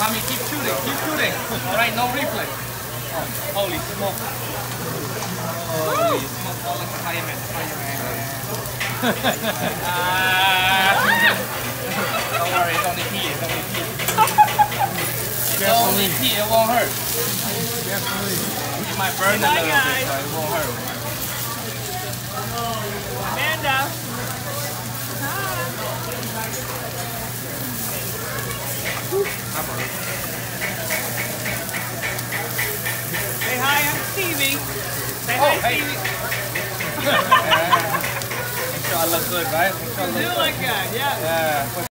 mommy, keep shooting, keep shooting. All right, no replay. Oh, holy smoke. Holy smoke, all like a fireman, fireman. Don't worry, it's only pee, it's only pee. It's only pee, it won't hurt. It might burn a little bit, but it won't hurt. Amanda. Say hi, I'm Stevie. Say Oh, hi, hey. Stevie. Make sure I look good, right? Make sure I You look look good, yeah. Yeah.